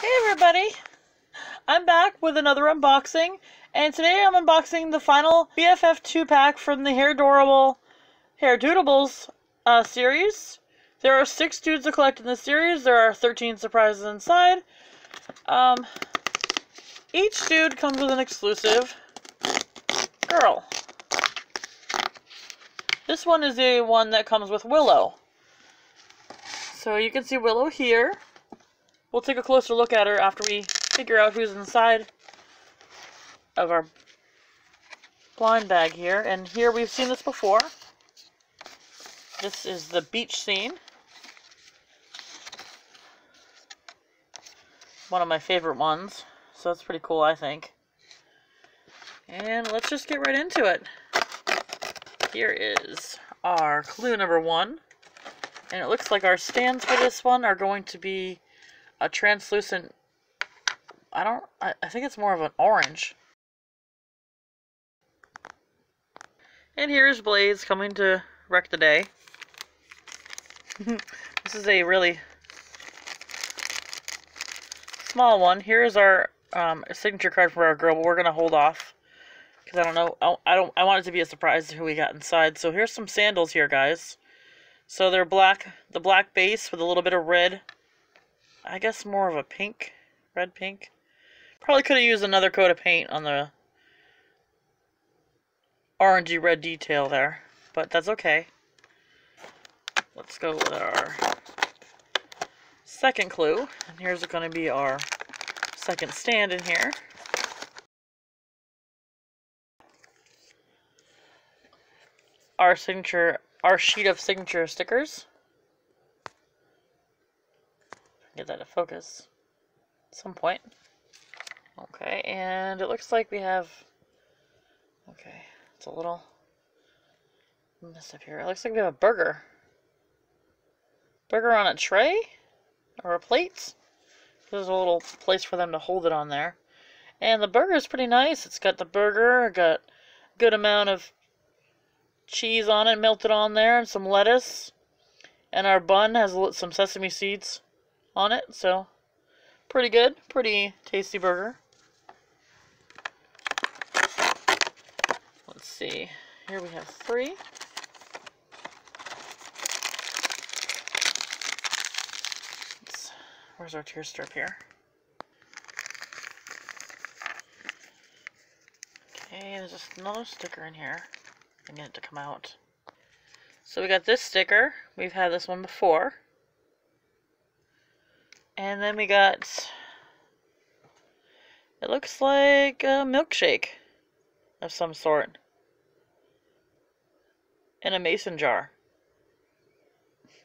Hey everybody! I'm back with another unboxing, and today I'm unboxing the final BFF 2-pack from the Hairdorable HairDUDEables uh, series. There are six dudes to collect in this series. There are 13 surprises inside. Um, each dude comes with an exclusive girl. This one is the one that comes with Willow. So you can see Willow here. We'll take a closer look at her after we figure out who's inside of our blind bag here. And here we've seen this before. This is the beach scene. One of my favorite ones. So that's pretty cool, I think. And let's just get right into it. Here is our clue number one. And it looks like our stands for this one are going to be a translucent, I don't, I, I think it's more of an orange. And here's Blaze coming to wreck the day. this is a really small one. Here's our um, signature card for our girl, but we're going to hold off. Because I don't know, I, I don't, I want it to be a surprise who we got inside. So here's some sandals here, guys. So they're black, the black base with a little bit of red I guess more of a pink, red pink. Probably could have used another coat of paint on the orangey red detail there, but that's okay. Let's go with our second clue, and here's going to be our second stand in here. Our signature, our sheet of signature stickers. Get that to focus at some point. Okay, and it looks like we have, okay, it's a little messed up here. It looks like we have a burger. Burger on a tray? Or a plate? There's a little place for them to hold it on there. And the burger is pretty nice. It's got the burger, got a good amount of cheese on it melted on there, and some lettuce. And our bun has some sesame seeds on it, so pretty good, pretty tasty burger. Let's see, here we have three. Let's, where's our tear strip here? Okay, there's just another sticker in here. I need it to come out. So we got this sticker. We've had this one before. And then we got, it looks like a milkshake of some sort in a mason jar.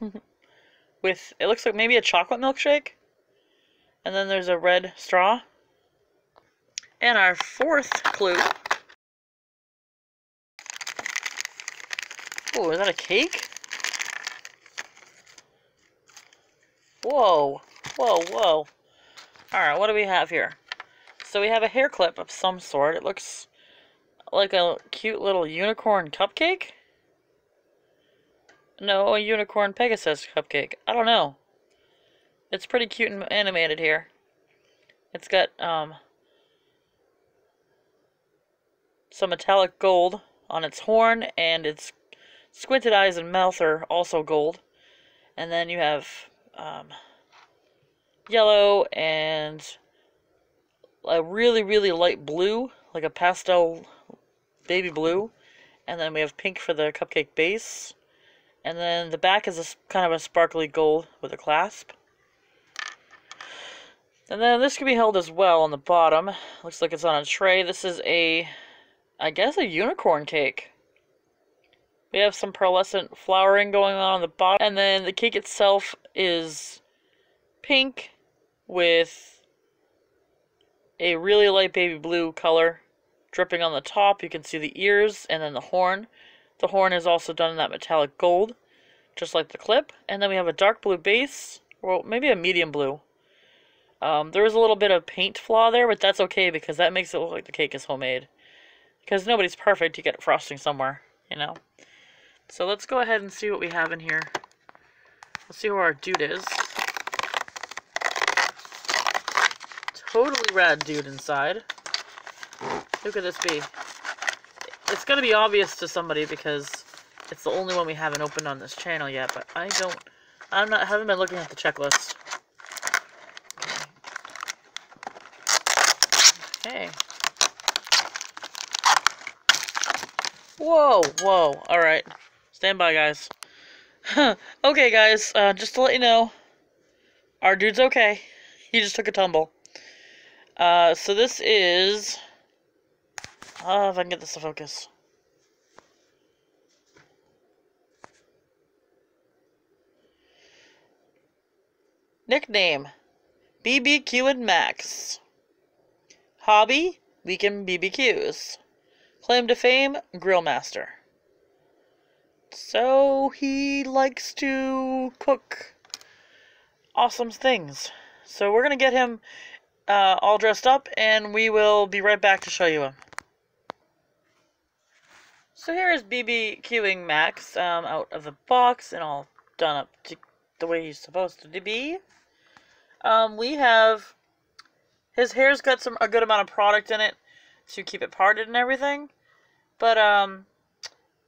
With, it looks like maybe a chocolate milkshake. And then there's a red straw. And our fourth clue. Oh, is that a cake? Whoa. Whoa, whoa. Alright, what do we have here? So we have a hair clip of some sort. It looks like a cute little unicorn cupcake? No, a unicorn Pegasus cupcake. I don't know. It's pretty cute and animated here. It's got um, some metallic gold on its horn, and its squinted eyes and mouth are also gold. And then you have um, yellow and a really, really light blue, like a pastel baby blue. And then we have pink for the cupcake base. And then the back is a, kind of a sparkly gold with a clasp. And then this can be held as well on the bottom. Looks like it's on a tray. This is a, I guess, a unicorn cake. We have some pearlescent flowering going on on the bottom. And then the cake itself is pink with a really light baby blue color dripping on the top. You can see the ears and then the horn. The horn is also done in that metallic gold, just like the clip. And then we have a dark blue base, or maybe a medium blue. Um, there is a little bit of paint flaw there, but that's okay because that makes it look like the cake is homemade. Because nobody's perfect, you get frosting somewhere, you know. So let's go ahead and see what we have in here. Let's see who our dude is. Totally rad dude inside. Who could this be? It's gonna be obvious to somebody because it's the only one we haven't opened on this channel yet, but I don't, I'm not, haven't been looking at the checklist. Okay. Whoa, whoa, alright. Stand by, guys. okay, guys, uh, just to let you know, our dude's okay. He just took a tumble. Uh, so this is... Uh, if I can get this to focus. Nickname, BBQing Max. Hobby, weekend BBQs. Claim to fame, grill master. So he likes to cook awesome things. So we're going to get him uh, all dressed up and we will be right back to show you him. So here is BBQing Max um, out of the box and all done up to the way he's supposed to be. Um, we have his hair's got some a good amount of product in it to keep it parted and everything, but um,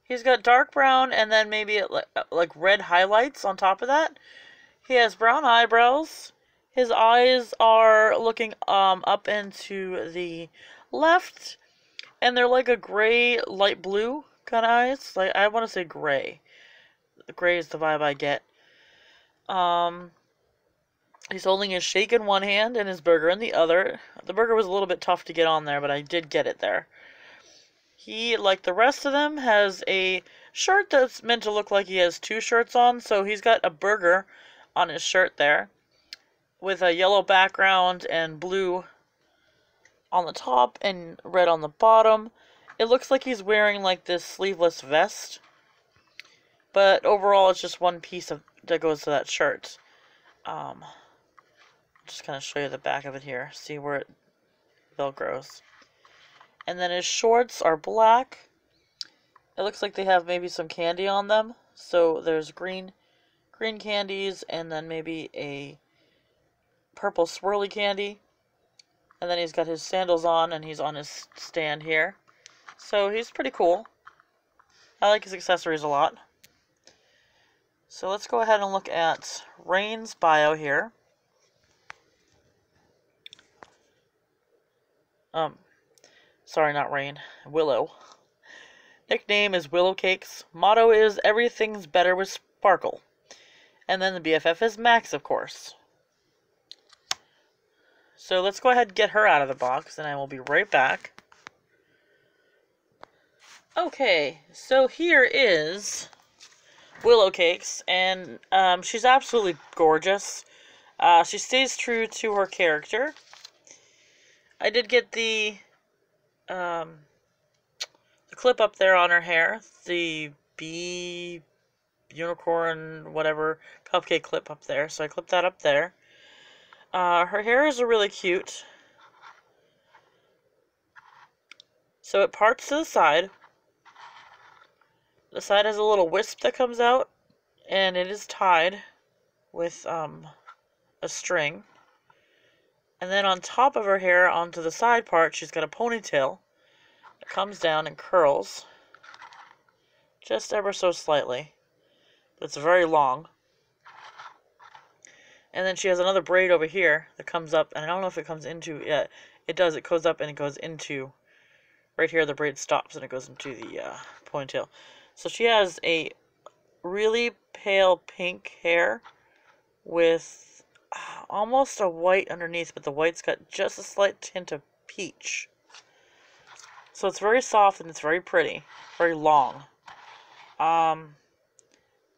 he's got dark brown and then maybe like, like red highlights on top of that. He has brown eyebrows. His eyes are looking um up into the left, and they're like a gray, light blue kind of eyes. Like I want to say gray. Gray is the vibe I get. Um, He's holding his shake in one hand and his burger in the other. The burger was a little bit tough to get on there, but I did get it there. He, like the rest of them, has a shirt that's meant to look like he has two shirts on. So he's got a burger on his shirt there with a yellow background and blue on the top and red on the bottom. It looks like he's wearing like this sleeveless vest. But overall, it's just one piece of that goes to that shirt. Um, just kind of show you the back of it here. See where it velcros. And then his shorts are black. It looks like they have maybe some candy on them. So there's green green candies and then maybe a purple swirly candy. And then he's got his sandals on and he's on his stand here. So he's pretty cool. I like his accessories a lot. So let's go ahead and look at Rain's bio here. Um, sorry, not Rain. Willow. Nickname is Willow Cakes. Motto is everything's better with sparkle. And then the BFF is Max, of course. So let's go ahead and get her out of the box, and I will be right back. Okay, so here is Willow Cakes, and um, she's absolutely gorgeous. Uh, she stays true to her character. I did get the um, the clip up there on her hair, the bee unicorn whatever cupcake clip up there. So I clipped that up there. Uh, her hair is really cute. So it parts to the side. The side has a little wisp that comes out, and it is tied with um, a string. And then on top of her hair, onto the side part, she's got a ponytail that comes down and curls just ever so slightly. But it's very long. And then she has another braid over here that comes up, and I don't know if it comes into, yeah, it does, it goes up and it goes into, right here the braid stops and it goes into the uh, ponytail. So she has a really pale pink hair with almost a white underneath, but the white's got just a slight tint of peach. So it's very soft and it's very pretty, very long. Um,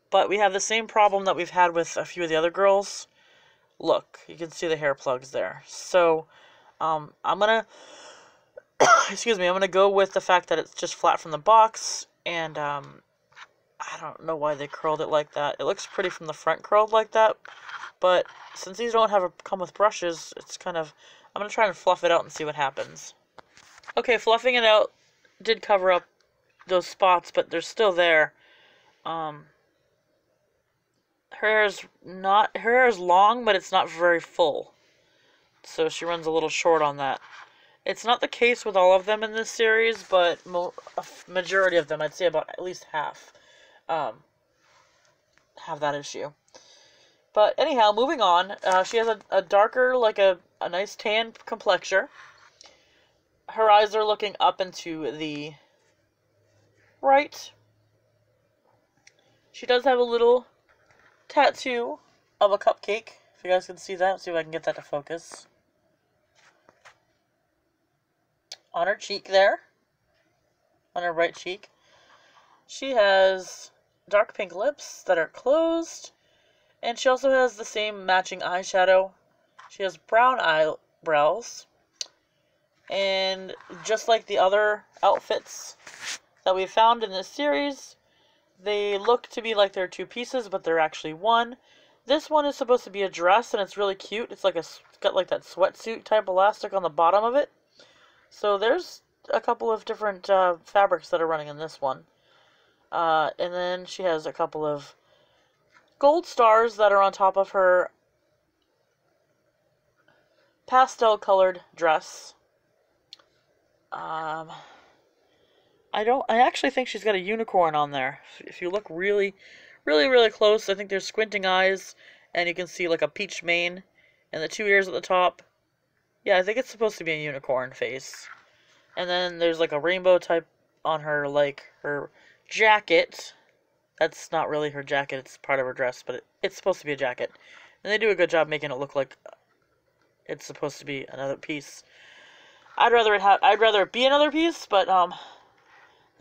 but we have the same problem that we've had with a few of the other girls. Look, you can see the hair plugs there. So, um, I'm gonna, excuse me, I'm gonna go with the fact that it's just flat from the box, and, um, I don't know why they curled it like that. It looks pretty from the front curled like that, but since these don't have a, come with brushes, it's kind of, I'm to try and fluff it out and see what happens. Okay, fluffing it out did cover up those spots, but they're still there. Um, her hair is not, her hair is long, but it's not very full. So she runs a little short on that. It's not the case with all of them in this series, but majority of them, I'd say about at least half, um, have that issue. But anyhow, moving on. Uh, she has a, a darker, like a, a nice tan complexion. Her eyes are looking up into the right. She does have a little tattoo of a cupcake. If you guys can see that, see if I can get that to focus. On her cheek there. On her right cheek. She has dark pink lips that are closed and she also has the same matching eyeshadow. She has brown eyebrows. And just like the other outfits that we found in this series, they look to be like they're two pieces, but they're actually one. This one is supposed to be a dress, and it's really cute. It's like a it's got like that sweatsuit type elastic on the bottom of it. So there's a couple of different uh, fabrics that are running in this one. Uh, and then she has a couple of gold stars that are on top of her pastel colored dress. Um, I don't, I actually think she's got a unicorn on there. If you look really, really, really close, I think there's squinting eyes, and you can see like a peach mane, and the two ears at the top. Yeah, I think it's supposed to be a unicorn face. And then there's like a rainbow type on her, like, her jacket. That's not really her jacket, it's part of her dress, but it, it's supposed to be a jacket. And they do a good job making it look like it's supposed to be another piece. I'd rather it have I'd rather it be another piece, but um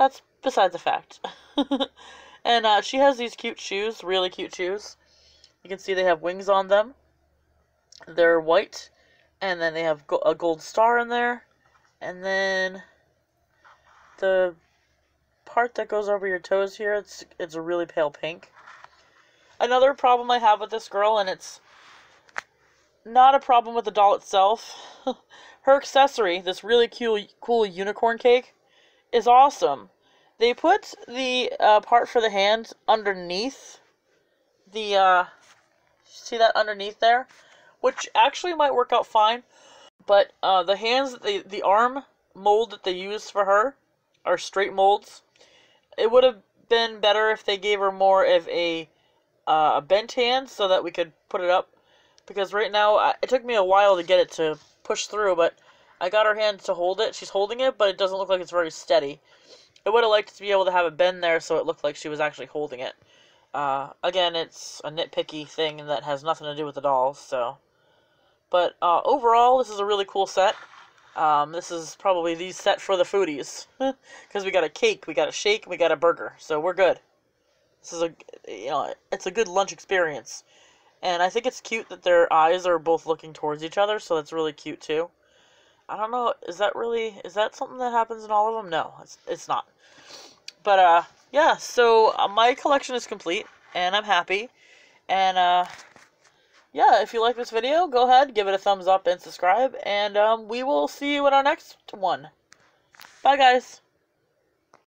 that's besides the fact. and uh, she has these cute shoes, really cute shoes. You can see they have wings on them. They're white, and then they have go a gold star in there. And then the part that goes over your toes here, it's it's a really pale pink. Another problem I have with this girl, and it's not a problem with the doll itself. Her accessory, this really cool, cool unicorn cake, is awesome. They put the uh, part for the hand underneath the, uh, see that underneath there? Which actually might work out fine. But uh, the hands, the, the arm mold that they use for her are straight molds it would have been better if they gave her more of a uh, a bent hand so that we could put it up. Because right now, it took me a while to get it to push through, but I got her hand to hold it. She's holding it, but it doesn't look like it's very steady. I would have liked to be able to have it bend there so it looked like she was actually holding it. Uh, again, it's a nitpicky thing that has nothing to do with the dolls, so. But uh, overall, this is a really cool set. Um, this is probably the set for the foodies. Because we got a cake, we got a shake, we got a burger. So we're good. This is a, you know, it's a good lunch experience. And I think it's cute that their eyes are both looking towards each other, so that's really cute too. I don't know, is that really, is that something that happens in all of them? No, it's, it's not. But, uh, yeah, so uh, my collection is complete, and I'm happy. And, uh, yeah, if you like this video, go ahead, give it a thumbs up and subscribe, and um, we will see you in our next one. Bye, guys.